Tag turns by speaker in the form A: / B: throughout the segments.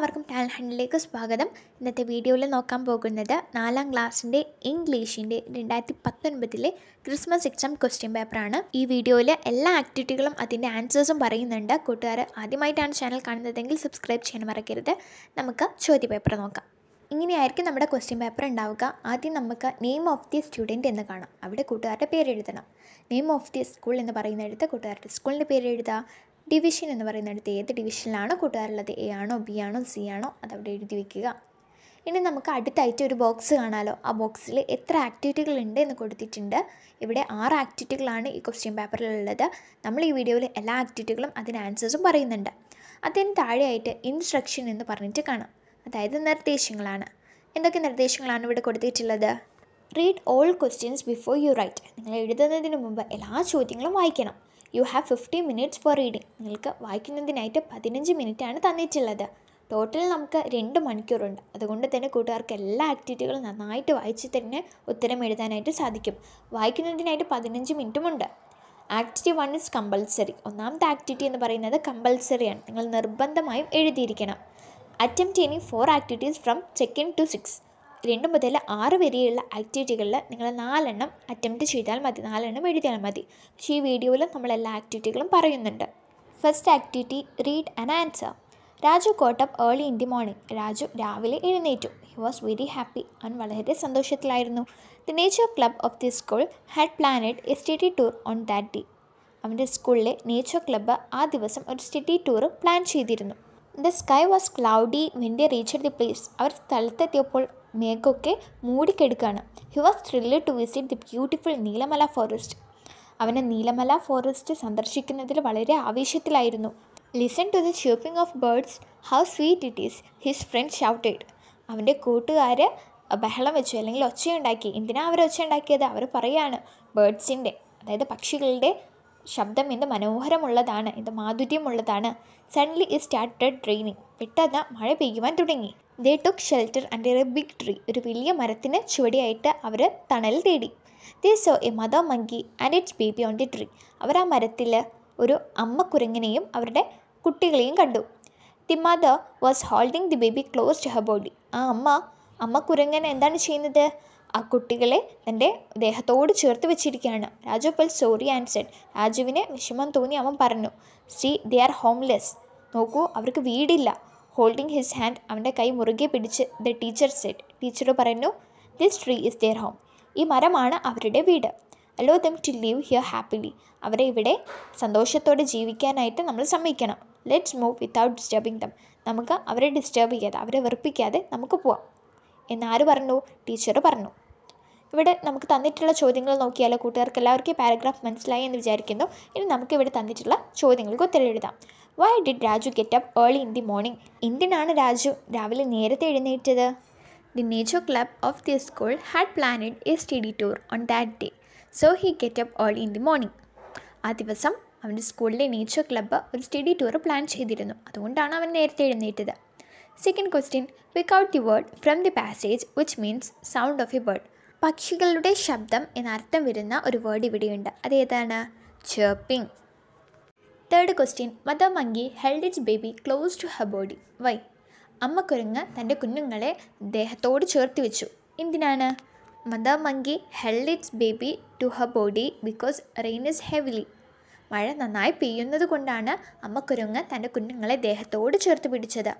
A: എല്ലാവർക്കും ടാലന്റ് ഹണ്ടിലേക്ക് സ്വാഗതം. ഇന്നത്തെ വീഡിയോയിൽ നോക്കാൻ പോകുന്നത് നാലാം ക്ലാസ്സിന്റെ ഇംഗ്ലീഷിന്റെ രണ്ടായിരത്തി പത്തൊൻപതിലെ ക്രിസ്മസ് എക്സാം ക്വസ്റ്റ്യൻ പേപ്പറാണ് ഈ വീഡിയോയിൽ എല്ലാ ആക്ടിവിറ്റികളും അതിന്റെ ആൻസേഴ്സും പറയുന്നുണ്ട്. കൂട്ടുകാർ ആദ്യമായിട്ടാണ് ചാനൽ കാണുന്നതെങ്കിൽ സബ്സ്ക്രൈബ് ചെയ്യാൻ മറക്കരുത്. നമുക്ക് ചോദ്യ പേപ്പർ നോക്കാം. ഇങ്ങനെയായിരിക്കും നമ്മുടെ ക്വസ്റ്റ്യൻ പേപ്പർ ഉണ്ടാവുക. ആദ്യം നമുക്ക് നെയിം ഓഫ് ദി സ്റ്റുഡന്റ് എന്ന് കാണാം. അവിടെ കൂട്ടുകാരുടെ പേര് എഴുതണം നെയിം ഓഫ് ദി സ്കൂൾ എന്ന് പറയുന്നിടത്ത് കൂട്ടുകാരുടെ സ്കൂളിന്റെ പേര് എഴുതുക ഡിവിഷൻ എന്ന് പറയുന്നിടത്ത് ഏത് ഡിവിഷനിലാണ് കൂട്ടുകാരുള്ളത്? എ ആണോ ബി ആണോ സി ആണോ? അതവിടെ എഴുതി വെക്കുക. ഇനി നമുക്ക് അടുത്തായിട്ട് ഒരു ബോക്സ് കാണാമല്ലോ ആ ബോക്സിൽ എത്ര ആക്ടിവിറ്റികൾ ഉണ്ട് എന്ന് കൊടുത്തിട്ടുണ്ട്. ഇവിടെ ആറ് ആക്ടിവിറ്റികളാണ് ഈ ക്വസ്റ്റ്യൻ പേപ്പറിലുള്ളത് നമ്മൾ ഈ വീഡിയോയിൽ എല്ലാ ആക്ടിവിറ്റികളും അതിന് ആൻസേഴ്സും പറയുന്നുണ്ട്. അതിന് താഴെയായിട്ട് ഇൻസ്ട്രക്ഷൻ എന്ന് പറഞ്ഞിട്ട് കാണാം. അതായത് നിർദ്ദേശങ്ങളാണ്. എന്തൊക്കെ നിർദ്ദേശങ്ങളാണ് ഇവിടെ കൊടുത്തിട്ടുള്ളത്? Read all questions before you write നിങ്ങൾ എഴുതുന്നതിന് മുമ്പ് എല്ലാ ചോദ്യങ്ങളും വായിക്കണം. You have fifty minutes for reading നിങ്ങൾക്ക് വായിക്കുന്നതിനായിട്ട് പതിനഞ്ച് ആണ് തന്നിട്ടുള്ളത്. ടോട്ടൽ നമുക്ക് രണ്ട് മണിക്കൂറുണ്ട് അതുകൊണ്ട് തന്നെ കൂട്ടുകാർക്ക് എല്ലാ ആക്ടിവിറ്റികളും നന്നായിട്ട് വായിച്ച് തന്നെ ഉത്തരം എഴുതാനായിട്ട് സാധിക്കും. വായിക്കുന്നതിനായിട്ട് പതിനഞ്ച് മിനിറ്റുമുണ്ട് ആക്ടിവിറ്റി വൺ ഇസ് കമ്പൾസറി ഒന്നാമത്തെ ആക്ടിവിറ്റി എന്ന് പറയുന്നത് കമ്പൾസറിയാണ് നിങ്ങൾ നിർബന്ധമായും എഴുതിയിരിക്കണം. Attempt any four activities from second to six രണ്ട് മുതൽ ആറ് വരെയുള്ള ആക്ടിവിറ്റികളിൽ നിങ്ങൾ നാലെണ്ണം അറ്റംപ്റ്റ് ചെയ്താൽ മതി. നാലെണ്ണം എഴുതിയാൽ മതി. പക്ഷേ ഈ വീഡിയോയിൽ നമ്മൾ എല്ലാ ആക്ടിവിറ്റികളും പറയുന്നുണ്ട്. First activity read and answer Raju got up early in the morning Raju രാവിലെ എഴുന്നേറ്റു. ഹി വാസ് വെരി ഹാപ്പി അവൻ വളരെ സന്തോഷത്തിലായിരുന്നു. The nature club of the school had planned a study tour on that day അവന്റെ സ്കൂളിലെ nature club ആ ദിവസം ഒരു study tour plan ചെയ്തിരുന്നു. The sky was cloudy when the reach the place അവർ സ്ഥലത്തെത്തിയപ്പോൾ മേഘമൊക്കെ മൂടിക്കെടുക്കുകയാണ് he was thrill to visit the beautiful Neelamala forest അവന് Neelamala forest സന്ദർശിക്കുന്നതിൽ വളരെ ആവേശത്തിലായിരുന്നു. Listen to the chirping of birds how sweet it is his friend shouted അവന്റെ കൂട്ടുകാർ ബഹളം വെച്ചു അല്ലെങ്കിൽ ഒച്ചയുണ്ടാക്കി. എന്തിനാ അവർ ഒച്ചയുണ്ടാക്കിയത്? അവർ പറയാണ് ബേർഡ്സിന്റെ അതായത് പക്ഷികളുടെ ശബ്ദം എന്ത് മനോഹരമുള്ളതാണ് എന്ത് മാധുര്യമുള്ളതാണ്. സഡൻലി ഇറ്റ് സ്റ്റാർട്ടഡ് ട്രെയിനിങ് പെട്ടെന്ന് മഴ പെയ്യുവാൻ തുടങ്ങി. They took shelter under a big tree ഒരു വലിയ മരത്തിന് ചുവടിയായിട്ട് അവർ തണൽ തേടി. They saw a mother monkey and its baby on the tree അവർ ആ മരത്തിൽ ഒരു അമ്മ കുരങ്ങിനെയും അവരുടെ കുട്ടികളെയും കണ്ടു. The mother was holding the baby close to her body ആ അമ്മ അമ്മ കുരങ്ങൻ എന്താണ് ചെയ്യുന്നത്? ആ കുട്ടികളെ തന്റെ ദേഹത്തോട് ചേർത്ത് വെച്ചിരിക്കുകയാണ്. Raju felt sorry and said രാജുവിന് വിഷമം തോന്നി അവൻ പറഞ്ഞു സി ദേ ആർ ഹോംലെസ് നോക്കൂ അവർക്ക് വീടില്ല. ഹോൾഡിംഗ് ഹിസ് ഹാൻഡ് അവന്റെ കൈ മുറുകെ പിടിച്ച് ദ ടീച്ചർ സെഡ് ടീച്ചർ പറഞ്ഞു this tree is their home ഈ മരമാണ് അവരുടെ വീട്. Allow them to live here happily അവരെ ഇവിടെ സന്തോഷത്തോടെ ജീവിക്കാനായിട്ട് നമ്മൾ സമ്മതിക്കണം. Let's move without disturbing them നമുക്ക് അവരെ ഡിസ്റ്റർബ് ചെയ്യാതെ അവരെ വെറുപ്പിക്കാതെ നമുക്ക് പോവാം. എന്നാര് പറഞ്ഞു? ടീച്ചർ പറഞ്ഞു. ഇവിടെ നമുക്ക് തന്നിട്ടുള്ള ചോദ്യങ്ങൾ നോക്കിയാലോ കൂട്ടുകാർക്ക്? എല്ലാവർക്കും പാരഗ്രാഫ് മനസ്സിലായി എന്ന് വിചാരിക്കുന്നു. ഇനി നമുക്ക് ഇവിടെ തന്നിട്ടുള്ള ചോദ്യങ്ങൾക്ക് ഉത്തരം എഴുതാം. Why did Raju get up early in the morning എന്തിനാണ് രാജു രാവിലെ നേരത്തെ എഴുന്നേറ്റത്? The nature club of the school had planned a study tour on that day so he get up early in the morning ആ ദിവസം അവന്റെ സ്കൂളിലെ nature club ഒരു study tour plan ചെയ്തിരുന്നു. അതുകൊണ്ടാണ് അവൻ നേരത്തെ എഴുന്നേറ്റത്. Second question pick out the word from the passage which means sound of a bird പക്ഷികളുടെ ശബ്ദം എന്നർത്ഥം വരുന്ന ഒരു വേർഡ് ഇവിടെയുണ്ട്. അതേതാണ് chirping third question mother monkey held its baby close to her body why അമ്മ കുരങ്ങ് തന്റെ കുഞ്ഞുങ്ങളെ ദേഹത്തോട് ചേർത്ത് വെച്ചു. എന്തിനാണ്? Mother monkey held its baby to her body because rain is heavily മഴ നന്നായി പെയ്യുന്നത് കൊണ്ടാണ് അമ്മ കുരങ്ങ് തന്റെ കുഞ്ഞുങ്ങളെ ദേഹത്തോട് ചേർത്ത് പിടിച്ചത്.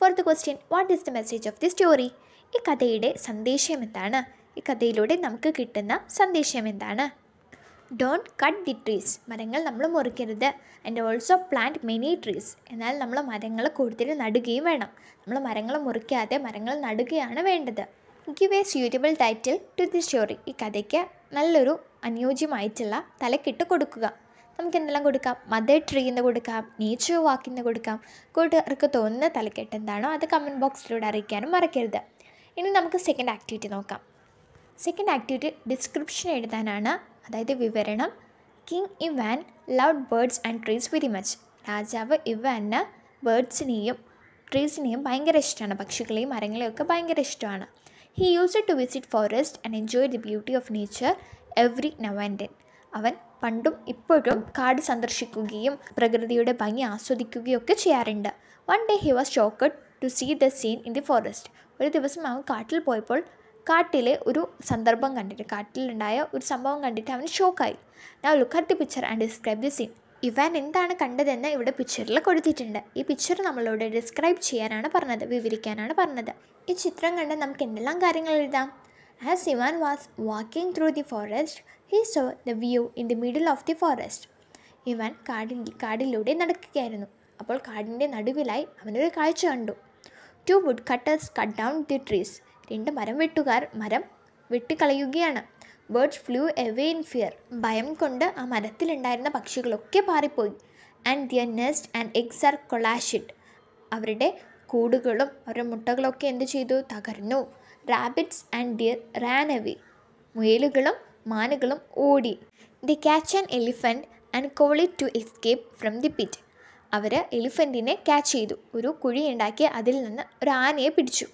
A: Fourth question what is the message of the story ഈ കഥയുടെ സന്ദേശം എന്താണ്? ഈ കഥയിലൂടെ നമുക്ക് കിട്ടുന്ന സന്ദേശം എന്താണ്? ഡോണ്ട് കട്ട് ദി ട്രീസ് മരങ്ങൾ നമ്മൾ മുറിക്കരുത്. And also plant many trees എന്നാൽ നമ്മൾ മരങ്ങൾ കൂടുതൽ നടുകയും വേണം. നമ്മൾ മരങ്ങൾ മുറിക്കാതെ മരങ്ങൾ നടുകയാണ് വേണ്ടത്. Give a suitable title to the story ഈ കഥയ്ക്ക് നല്ലൊരു അനുയോജ്യമായിട്ടുള്ള തലക്കിട്ട് കൊടുക്കുക. നമുക്ക് എന്തെല്ലാം കൊടുക്കാം? മദർ ട്രീ എന്ന് കൊടുക്കാം നേച്ചർ വാക്കിന്ന് കൊടുക്കാം. കൂട്ടുകാർക്ക് തോന്നുന്ന തലക്കെട്ട് എന്താണോ അത് കമന്റ് ബോക്സിലൂടെ അറിയിക്കാനും മറക്കരുത്. ഇനി നമുക്ക് സെക്കൻഡ് ആക്ടിവിറ്റി നോക്കാം. സെക്കൻഡ് ആക്ടിവിറ്റി ഡിസ്ക്രിപ്ഷൻ എഴുതാനാണ്. അതായത് വിവരണം. King Ivan love birds and trees very much രാജാവ് ഇവാന് ബേർഡ്സിനെയും ട്രീസിനെയും ഭയങ്കര ഇഷ്ടമാണ്. പക്ഷികളെയും മരങ്ങളെയും ഒക്കെ ഭയങ്കര ഇഷ്ടമാണ്. He use to visit forest and enjoy the beauty of nature every now and അവൻ പണ്ടും ഇപ്പോഴും കാട് സന്ദർശിക്കുകയും പ്രകൃതിയുടെ ഭംഗി ആസ്വദിക്കുകയും ഒക്കെ ചെയ്യാറുണ്ട്. One day he was shocked to see the scene in the forest ഒരു ദിവസം അവൻ കാട്ടിൽ പോയപ്പോൾ കാട്ടിലെ ഒരു സന്ദർഭം കണ്ടിട്ട് കാട്ടിലുണ്ടായ ഒരു സംഭവം കണ്ടിട്ട് അവന് ഷോക്കായി ഞാൻ look at the picture and describe the scene ഇവൻ എന്താണ് കണ്ടതെന്ന് ഇവിടെ പിക്ചറിൽ കൊടുത്തിട്ടുണ്ട്. ഈ പിക്ചർ നമ്മളോട് ഡിസ്ക്രൈബ് ചെയ്യാനാണ് പറഞ്ഞത് വിവരിക്കാനാണ് പറഞ്ഞത്. ഈ ചിത്രം കണ്ട് നമുക്ക് എന്തെല്ലാം കാര്യങ്ങൾ എഴുതാം? As Ivan was walking through the forest he saw the view in the middle of the forest ഇവൻ കാടിൽ കാടിലൂടെ നടക്കുകയായിരുന്നു. അപ്പോൾ കാടിന്റെ നടുവിലായി അവനൊരു കാഴ്ച കണ്ടു. Two wood cutters cut down the trees രണ്ട് മരം വെട്ടുകാർ മരം വെട്ടിക്കളയുകയാണ്. Birds flew away in fear ഭയം കൊണ്ട് ആ മരത്തിലുണ്ടായിരുന്ന പക്ഷികളൊക്കെ പാറിപ്പോയി. And their nest and eggs are collapsed അവരുടെ കൂടുകളും അവരുടെ മുട്ടകളൊക്കെ എന്ത് ചെയ്തു? തകർന്നു. Rabbits and deer ran away മുയലുകളും മാനുകളും ഓടി. The catch an elephant and call to escape from the pit അവർ എലിഫന്റിനെ ക്യാച്ച് ചെയ്തു. ഒരു കുഴി ഉണ്ടാക്കി അതിൽ നിന്ന് ഒരു ആനയെ പിടിച്ചു.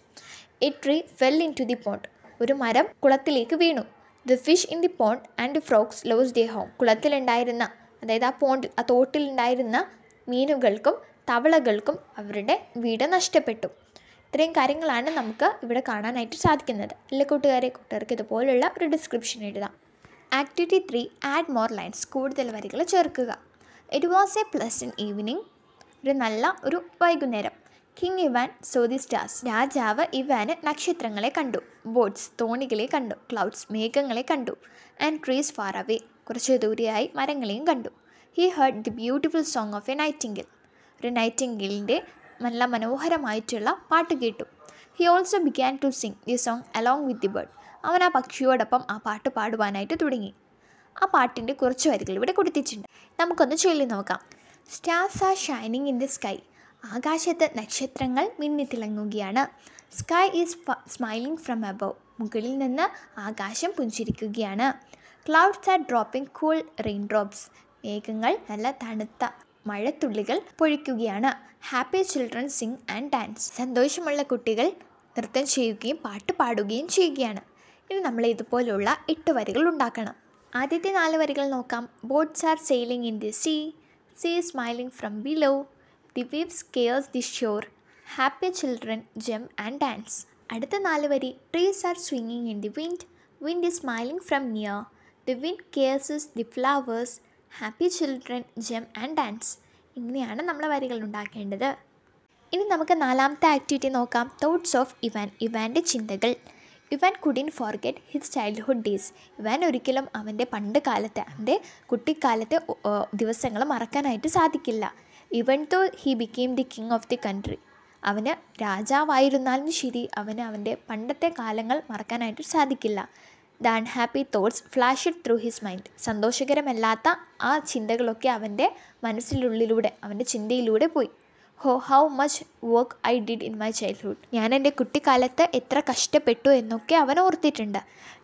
A: A tree fell into the pond ഒരു മരം കുളത്തിലേക്ക് വീണു. The fish in the pond and frogs lose the home കുളത്തിലുണ്ടായിരുന്ന അതായത് ആ പോണ്ടിൽ ആ തോട്ടിലുണ്ടായിരുന്ന മീനുകൾക്കും തവളകൾക്കും അവരുടെ വീട് നഷ്ടപ്പെട്ടു. ഇത്രയും കാര്യങ്ങളാണ് നമുക്ക് ഇവിടെ കാണാനായിട്ട് സാധിക്കുന്നത്. അല്ലെ കൂട്ടുകാരെ? കൂട്ടുകാർക്ക് ഇതുപോലുള്ള ഒരു ഡിസ്ക്രിപ്ഷൻ എഴുതാം. Activity three add more lines കൂടുതൽ വരികൾ ചേർക്കുക. It was a pleasant evening ഒരു നല്ല ഒരു വൈകുന്നേരം. King Ivan saw the stars രാജാവ് ഇവാന് നക്ഷത്രങ്ങളെ കണ്ടു. ബോട്ട്സ് തോണികളെ കണ്ടു. ക്ലൗഡ്സ് മേഘങ്ങളെ കണ്ടു. ആൻഡ് ട്രീസ് ഫാർ അവേ കുറച്ച് ദൂരെയായി മരങ്ങളെയും കണ്ടു. He heard the beautiful song of a nightingale ഒരു നൈറ്റിംഗിലിന്റെ നല്ല മനോഹരമായിട്ടുള്ള പാട്ട് കേട്ടു. He also began to sing the song along with the bird അവൻ ആ പക്ഷിയോടൊപ്പം ആ പാട്ട് പാടുവാനായിട്ട് തുടങ്ങി. ആ പാട്ടിന്റെ കുറച്ച് വരികൾ ഇവിടെ കൊടുത്തിട്ടുണ്ട്. നമുക്കൊന്ന് ചൊല്ലി നോക്കാം. Stars are shining in the sky ആകാശത്ത് നക്ഷത്രങ്ങൾ മിന്നിത്തിളങ്ങുകയാണ്. Sky is smiling from above മുകളിൽ നിന്ന് ആകാശം പുഞ്ചിരിക്കുകയാണ്. Clouds are dropping cool rain drops മേഘങ്ങൾ നല്ല തണുത്ത മഴത്തുള്ളികൾ പൊഴിക്കുകയാണ്. Happy children sing and dance സന്തോഷമുള്ള കുട്ടികൾ നൃത്തം ചെയ്യുകയും പാട്ട് പാടുകയും ചെയ്യുകയാണ്. ഇനി നമ്മൾ ഇതുപോലുള്ള എട്ട് വരികൾ ഉണ്ടാക്കണം. ആദ്യത്തെ നാല് വരികൾ നോക്കാം. Boats are sailing in the sea sea smiling from below the waves caress the shore happy children jump and dance അടുത്ത നാല് വരി trees are സ്വിങ്ങിങ് in the wind wind is smiling from near the wind caresses the flowers happy children jump and dance ഇങ്ങനെയാണ് നമ്മൾ വരികൾ ഉണ്ടാക്കേണ്ടത്. ഇനി നമുക്ക് നാലാമത്തെ ആക്ടിവിറ്റി നോക്കാം. തോട്ട്സ് ഓഫ് ഇവാൻ ഇവാന്റെ ചിന്തകൾ. Ivan couldn't forget his childhood days Ivan ഒരിക്കലും അവന്റെ പണ്ട് കാലത്തെ അവന്റെ കുട്ടിക്കാലത്തെ ദിവസങ്ങൾ മറക്കാനായിട്ട് സാധിക്കില്ല. Ivan though he became the king of the country അവന് രാജാവായിരുന്നാലും ശരി അവന് അവന്റെ പണ്ടത്തെ കാലങ്ങൾ മറക്കാനായിട്ട് സാധിക്കില്ല. The unhappy thoughts flashed through his mind. സന്തോഷകരമല്ലാത്ത ആ ചിന്തകളൊക്കെ അവന്റെ മനസ്സിലുള്ളിലൂടെ അവന്റെ ചിന്തയിലൂടെ പോയി. ഹോ how much work I did in my childhood. ഞാൻ എന്റെ കുട്ടിക്കാലത്ത് എത്ര കഷ്ടപ്പെട്ടു എന്നൊക്കെ അവൻ ഓർത്തിട്ടുണ്ട്.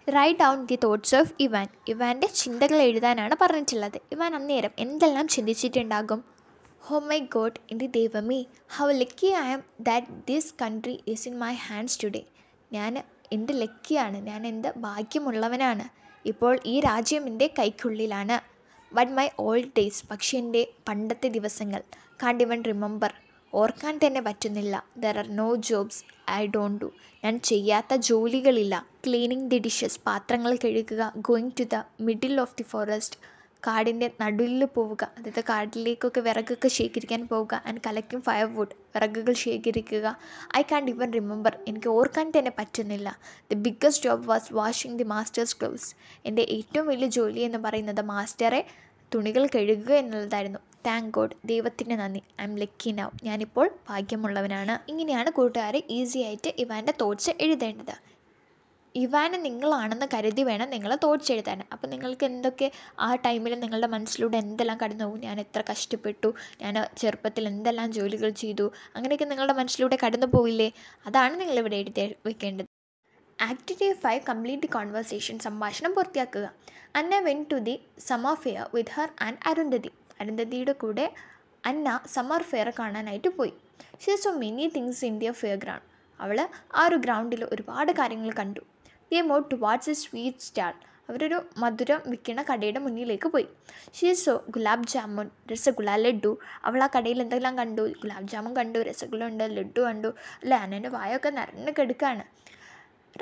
A: Write down the thoughts of Ivan. ഇവാന്റെ ചിന്തകൾ എഴുതാനാണ് പറഞ്ഞിട്ടുള്ളത്. ഇവാൻ അന്നേരം എന്തെല്ലാം ചിന്തിച്ചിട്ടുണ്ടാകും? ഹോ മൈ ഗോഡ് എന്റെ ദൈവമേ how lucky I am that this country is in my hands today. ഞാൻ എന്ത് ലക്കിയാണ്. ഞാൻ എന്റെ ഭാഗ്യമുള്ളവനാണ്. ഇപ്പോൾ ഈ രാജ്യം എന്റെ കൈക്കുള്ളിലാണ്. ബട്ട് മൈ ഓൾഡ് ഡേയ്സ് പക്ഷേ എന്റെ പണ്ടത്തെ ദിവസങ്ങൾ. കാണ്ട് ഇവൻ റിമെമ്പർ. ഓർക്കാൻ തന്നെ പറ്റുന്നില്ല. There are no jobs I don't do ഞാൻ ചെയ്യാത്ത ജോലികളില്ല. ക്ലീനിങ് ദി ഡിഷസ് പാത്രങ്ങൾ കഴുകുക going to the middle of the forest കാടിന്റെ നടുവിൽ പോവുക. അതായത് കാട്ടിലേക്കൊക്കെ വിറകൊക്കെ ശേഖരിക്കാൻ പോവുക. ആൻഡ് കലക്കും ഫയർ വുഡ് വിറകുകൾ ശേഖരിക്കുക. ഐ കാണ്ട് ഇവൻ റിമെമ്പർ എനിക്ക് ഓർക്കാൻ തന്നെ പറ്റുന്നില്ല. The biggest job was washing the master's clothes എന്റെ ഏറ്റവും വലിയ ജോലി എന്ന് പറയുന്നത് മാസ്റ്ററെ തുണികൾ കഴുകുക എന്നുള്ളതായിരുന്നു. താങ്ക് ഗോഡ് ദൈവത്തിന് നന്ദി. ഐ എം ലക്കി നൗ ഞാനിപ്പോൾ ഭാഗ്യമുള്ളവനാണ്. ഇങ്ങനെയാണ് കൂട്ടുകാരെ ഈസി ആയിട്ട് ഇവാന്റെ തോട്ട്സ് എഴുതേണ്ടത്. ഇവാന് നിങ്ങളാണെന്ന് കരുതി വേണം നിങ്ങൾ തോട്ട്സ് എഴുതാൻ അപ്പോൾ നിങ്ങൾക്ക് എന്തൊക്കെ ആ ടൈമിൽ നിങ്ങളുടെ മനസ്സിലൂടെ എന്തെല്ലാം കടന്നു പോകും? ഞാൻ എത്ര കഷ്ടപ്പെട്ടു. ഞാൻ ചെറുപ്പത്തിൽ എന്തെല്ലാം ജോലികൾ ചെയ്തു? അങ്ങനെയൊക്കെ നിങ്ങളുടെ മനസ്സിലൂടെ കടന്നു പോയില്ലേ അതാണ് നിങ്ങളിവിടെ എഴുതി വെക്കേണ്ടത്. Activity five complete the conversation സംഭാഷണം പൂർത്തിയാക്കുക. Anna went to the summer fair with her and Arundhati. അരുന്ധതിയുടെ കൂടെ അന്ന സമർ ഫെയർ കാണാനായിട്ട് പോയി. She saw many things in their fair ground അവൾ ആ ഒരു ഗ്രൗണ്ടിൽ ഒരുപാട് കാര്യങ്ങൾ കണ്ടു. They out to what's a sweet stall അവരൊരു മധുരം വിൽക്കുന്ന കടയുടെ മുന്നിലേക്ക് പോയി. ഷീസോ ഗുലാബ് ജാമുൻ രസഗുള ലഡു അവൾ ആ കടയിൽ എന്തെല്ലാം കണ്ടു? ഗുലാബ് ജാമുൻ കണ്ടു രസഗുള ഉണ്ട് ലഡു കണ്ടു. അല്ല? അന്നേന്റെ വായൊക്കെ നിറഞ്ഞു കെടുക്കാണ്.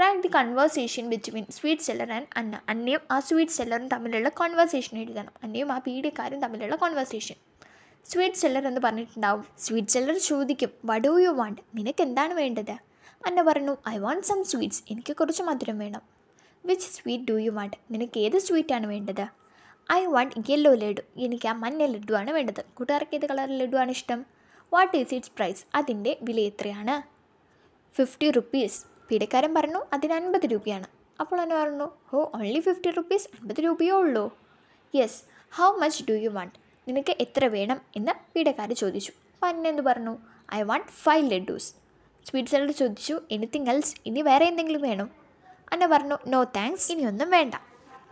A: Write the conversation between sweet seller and Anna അന്നയും ആ സ്വീറ്റ് സെല്ലറും തമ്മിലുള്ള കോൺവേഴ്സേഷൻ എഴുതണം. അന്നയും ആ പീഡിയക്കാരും തമ്മിലുള്ള കോൺവേഴ്സേഷൻ സ്വീറ്റ് സെല്ലർ എന്ന് പറഞ്ഞിട്ടുണ്ടാവും. സ്വീറ്റ് സെല്ലർ ചോദിക്കും വട് യു വാണ്ട് നിനക്ക് എന്താണ് വേണ്ടത്? അന്ന പറഞ്ഞു ഐ വാണ്ട് സം സ്വീറ്റ്സ് എനിക്ക് കുറച്ച് മധുരം വേണം. Which sweet do you want നിനക്ക് ഏത് സ്വീറ്റാണ് വേണ്ടത്? I want yellow laddu. എനിക്ക് ആ മഞ്ഞ ലഡു ആണ് വേണ്ടത്. കൂട്ടുകാർക്ക് ഏത് കളർ ലഡു ആണ് ഇഷ്ടം? വാട്ട് ഈസ് ഇറ്റ്സ് പ്രൈസ് അതിന്റെ വില എത്രയാണ്? ഫിഫ്റ്റി റുപ്പീസ് പീഡക്കാരൻ പറഞ്ഞു അതിന് അൻപത് രൂപയാണ്. അപ്പോൾ അന്ന പറഞ്ഞു ഓ ഓൺലി ഫിഫ്റ്റി റുപ്പീസ് അൻപത് രൂപയേ ഉള്ളൂ. Yes how much do you want നിനക്ക് എത്ര വേണം? എന്ന് പീഡക്കാരൻ ചോദിച്ചു. അപ്പം അന്ന എന്ത് പറഞ്ഞു I want five laddoos. Sweet seller ചോദിച്ചു എനിത്തിങ് എൽസ് ഇനി വേറെ എന്തെങ്കിലും വേണോ? അന്ന പറഞ്ഞു നോ താങ്ക്സ് ഇനിയൊന്നും വേണ്ട.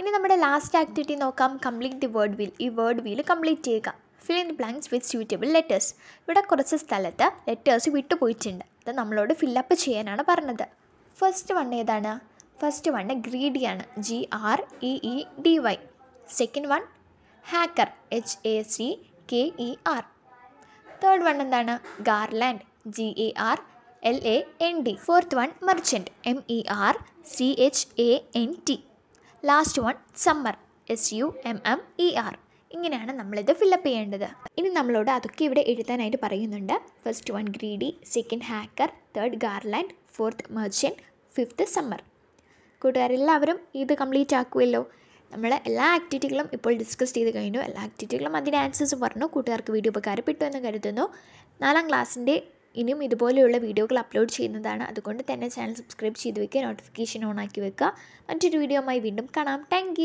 A: ഇനി നമ്മുടെ ലാസ്റ്റ് ആക്ടിവിറ്റി നോക്കാം കംപ്ലീറ്റ് ദി വേർഡ് വീൽ ഈ വേർഡ് വീൽ കംപ്ലീറ്റ് ചെയ്യുക. Fill in blanks with suitable letters ഇവിടെ കുറച്ച് സ്ഥലത്ത് ലെറ്റേഴ്സ് വിട്ടുപോയിട്ടുണ്ട്. അത് നമ്മളോട് ഫില്ലപ്പ് ചെയ്യാനാണ് പറഞ്ഞത്. ഫസ്റ്റ് വൺ ഏതാണ്? ഫസ്റ്റ് വൺ ആണ്. G R E E D Y second one hacker H A C K E R third one എന്താണ്? Garland G A R L A N D fourth one merchant M E R C H A N T last one summer S U M M E R ഇങ്ങനെയാണ് നമ്മളിത് fill up ചെയ്യേണ്ടത്. ഇനി നമ്മളോട് അതൊക്കെ ഇവിടെ എഴുതാനായിട്ട് പറയുന്നുണ്ട്. First one greedy second hacker third garland fourth merchant fifth summer കൂട്ടുകാരെല്ലാവരും ഇത് കംപ്ലീറ്റ് ആക്കുമല്ലോ നമ്മൾ എല്ലാ ആക്ടിവിറ്റികളും ഇപ്പോൾ ഡിസ്കസ് ചെയ്ത് കഴിഞ്ഞു. എല്ലാ ആക്ടിവിറ്റികളും അതിന്റെ ആൻസേഴ്സ് പറഞ്ഞു. കൂട്ടുകാർക്ക് വീഡിയോ ഉപകാരപ്പെട്ടു എന്ന് കരുതുന്നു. നാലാം ക്ലാസ്സിന്റെ ഇനിയും ഇതുപോലെയുള്ള വീഡിയോകൾ അപ്ലോഡ് ചെയ്യുന്നതാണ്. അതുകൊണ്ട് തന്നെ ചാനൽ സബ്സ്ക്രൈബ് ചെയ്ത് വെക്കുക നോട്ടിഫിക്കേഷൻ ഓൺ ആക്കി വെക്കുക. മറ്റൊരു വീഡിയോയുമായി വീണ്ടും കാണാം. താങ്ക്